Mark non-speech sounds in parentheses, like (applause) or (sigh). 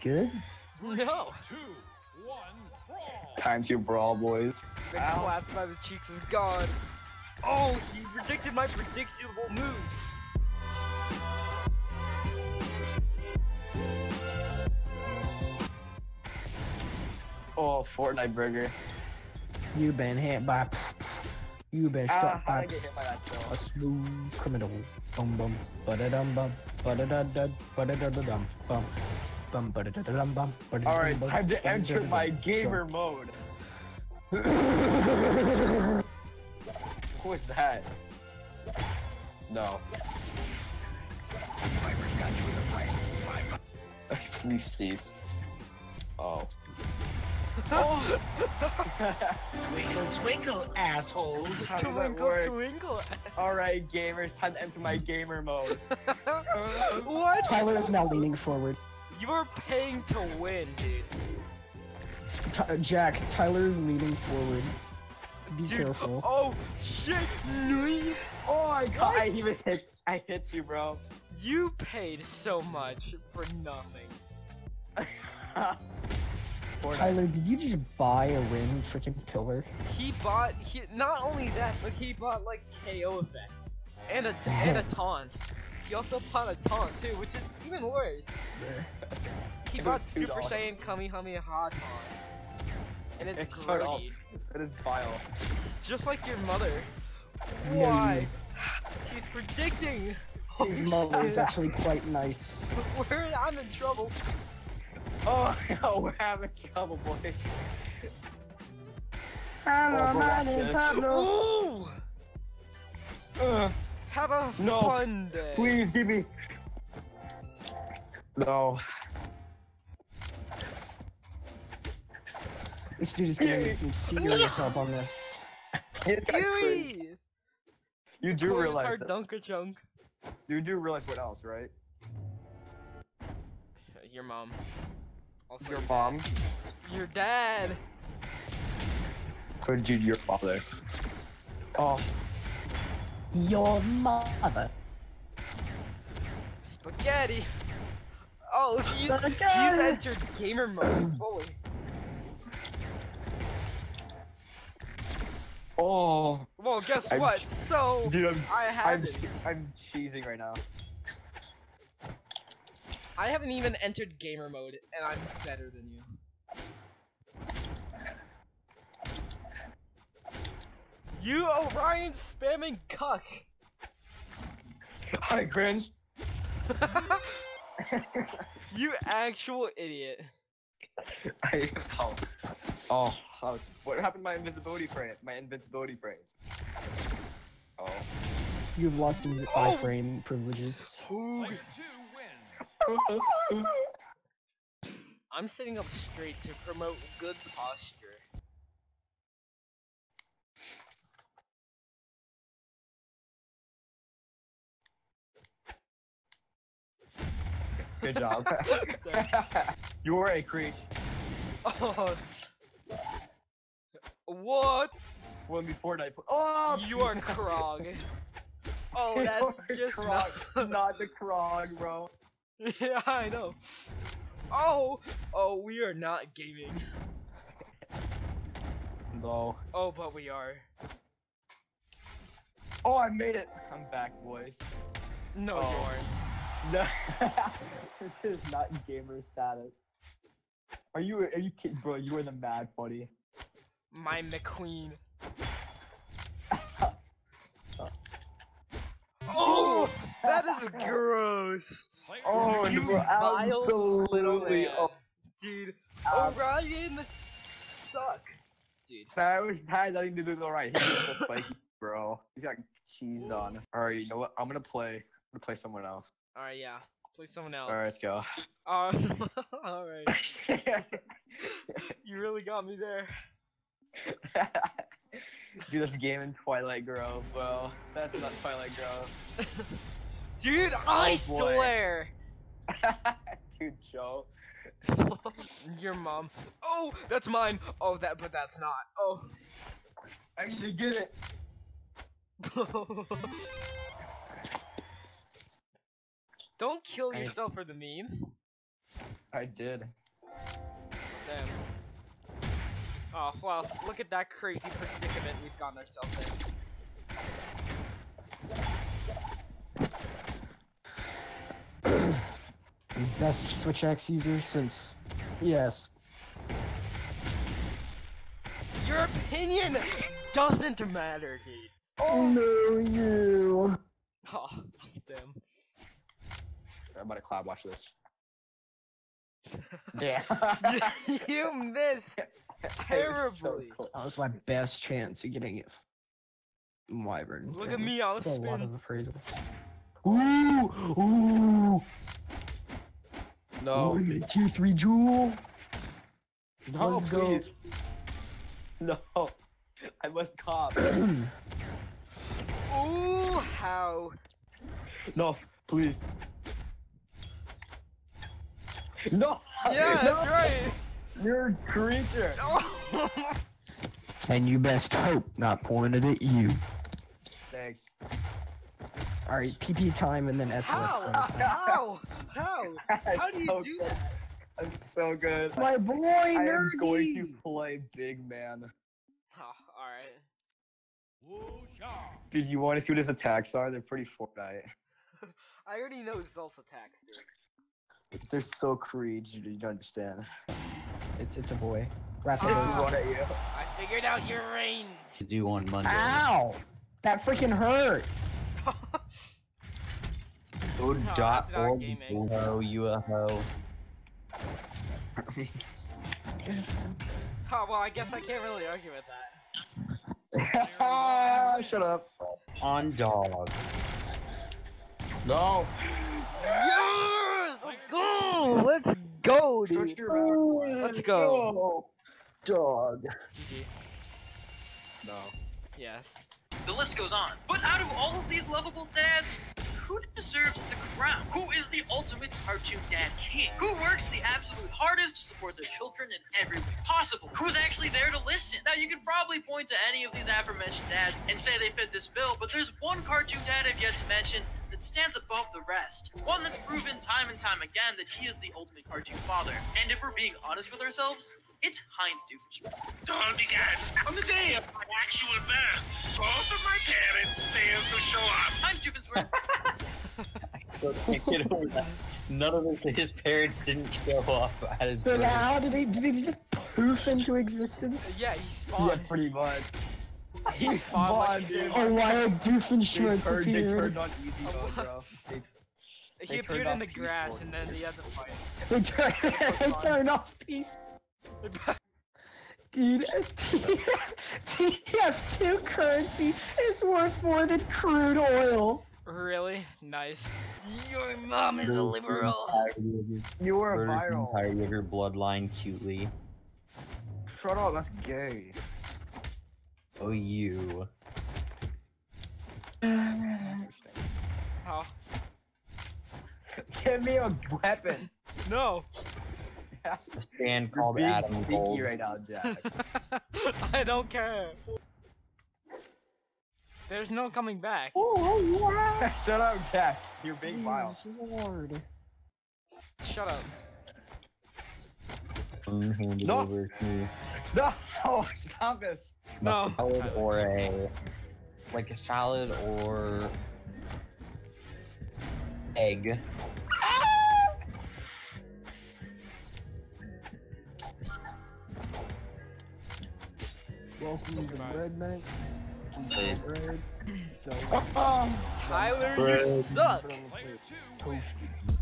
good? No. Two, one, brawl. Time to brawl, boys. Been Ow. clapped by the cheeks of God. Oh, he predicted my predictable moves. Oh, Fortnite burger. You've been hit by. You've been Ah, struck how by did I get hit by a smooth criminal. Bum bum. Ba da dum bum. Ba da da da. Ba da da da dum bum. Bum ba da da da dum bum. ba da da Alright, dum bum, time ba to da da enter da my dum, gamer dum. mode. Who was that? No. Please, please. Oh. (laughs) oh! Twinkle, twinkle, assholes. How does that Twinkle, work? twinkle. Alright, gamers, time to enter my gamer mode. (laughs) what? Tyler is now leaning forward. You're paying to win, dude. Ty- Jack, Tyler is leaning forward. Be Dude, careful. Oh shit! Oh my god, I even hit I hit you, bro. You paid so much for nothing. (laughs) Tyler, did you just buy a ring freaking pillar? He bought. He not only that, but he bought like KO effect and a and a taunt. He also bought a taunt too, which is even worse. He It bought Super $2. Saiyan Kamehameha taunt, and it's It grody, That is vile. just like your mother. Why? He's predicting. His mother is actually quite nice. (laughs) We're I'm in trouble. Oh (laughs) no, we're having trouble, boys. Oh, Ooh! Ugh, Have a No. fun day. please give me. No. This dude is gonna need some serious help on this. It got cringe. Yui! You do Coolest realize hard that. Dunka Chunk. You do realize what else, right? Your mom. Also Your mom. Your dad. Or dude, your father. Oh, Your mother. Spaghetti. Oh, he's, he's entered gamer mode fully. oh, Well, guess I'm- what? So dude, I'm, I I'm, haven't. I'm cheesing right now. I haven't even entered gamer mode, and I'm better than you. You Orion spamming cuck. I cringe. (laughs) you actual idiot. I oh, oh, that was, what happened to my invisibility frame? My invincibility frames. Oh. You've lost your Oh. iframe privileges. Player two wins. I'm sitting up straight to promote good posture. Good job. (laughs) You were a creech. (laughs) Oh. What? When we Fortnite. Oh, You are Krog. (laughs) Oh, that's just Krog, not. not the Krog, bro. yeah, I know. Oh, oh, we are not gaming. No. Oh, but we are. Oh, I made it. I'm back, boys. No, you Oh. aren't. No, (laughs) this is not gamer status. Are you? Are you kidding, bro? You are the mad funny. My McQueen. (laughs) Oh, that is gross. Oh, You bro, absolutely. Oh, Dude, Um, Orion suck. Dude, that was had nothing to do with alright. He was so spiky, (laughs) bro. He got cheesed on. (gasps) All right, you know what? I'm gonna play. I'm gonna play someone else. Alright, yeah. Play someone else. All right, let's (laughs) go. Uh, (laughs) alright. You really got me there. (laughs) Dude, this game in Twilight Grove. Well, that's not Twilight Grove. Dude, I Oh, swear. Dude, Joe. Your mom. Oh, that's mine. Oh, that, but that's not. Oh. I need to get it. Don't kill I- yourself for the meme. I did. Damn. Oh, well, look at that crazy predicament we've gotten ourselves in. (clears throat) Best Switch X user since yes. Your opinion doesn't matter, dude. Oh no, you. Oh, damn. I'm about to cloud watch this. (laughs) Yeah. you, (laughs) you missed (laughs) terribly. That was my best chance of getting it. Wyvern. Look at me, I was with A lot of appraisals. Ooh, ooh. No. Ooh, Tier three jewel. No, Let's go. No. I must cop. (clears throat) Ooh, how? no, please. No. Yeah, (laughs) that's right. You're a creature. (laughs) and you best hope not pointed at you. Thanks. All right, PP time and then SOS. How? time. How? How? How (laughs) do you So do good. that? I'm so good. My boy, I am going to play big man. Oh, alright. Woo-sha. Dude, you want to see what his attacks are? They're pretty Fortnite. I already know Xull's attacks, dude. They're so cringe, you don't understand. It's it's a boy. This Rapid is one at you. I figured out your range. to do on Monday. Ow! That freaking hurt. Go No, dot that's not org, gaming. ho, you a hoe. oh, well, I guess I can't really argue with that. (laughs) Shut up. On dog. No. Yes! Let's go! Let's go, dude. Let's go. Dog. GG. No. Yes. The list goes on. But out of all of these lovable dads, who deserves the crown? Who is the ultimate cartoon dad king? Who works the absolute hardest to support their children in every way possible? Who's actually there to listen? Now, you could probably point to any of these aforementioned dads and say they fit this bill, but there's one cartoon dad I've yet to mention that stands above the rest. One that's proven time and time again that he is the ultimate cartoon father. And if we're being honest with ourselves, it's Heinz Doofenshmirtz. Dog again. On the day of my actual birth, both of my parents failed to show up. Heinz Doofenshmirtz (laughs) Can't get over that. None of his, his parents didn't show up at his But birth. how did they did they just poof into existence? Yeah, he spawned. Yeah, pretty much. He spawned like dude. Oh, why are They Doofenshmirtz turned, they appeared? turned on easy mode, (laughs) bro. They, He appeared in the grass peaceful. and then he had to fight. They turn they (laughs) turn off peace. Dude, (laughs) TF2 currency is worth more than crude oil. really? Nice. Your mom is a liberal. entirety of your- you were a murder the viral. entirety of your bloodline cutely. Shut up, that's gay. Oh, you. Interesting. Oh. (laughs) Give me a weapon. No. (laughs) A stand You're called being Adam sneaky Gold. right now, Jack. (laughs) I don't care. There's no coming back. Oh, oh, Shut up, Jack. You're being vile. Lord. Shut up. Unhanded No. over to No, stop this. No. a salad or a like a salad or egg. Welcome to Bread Night. Bread. Bread. (clears throat) So Tyler, you suck. Player toasted. wins.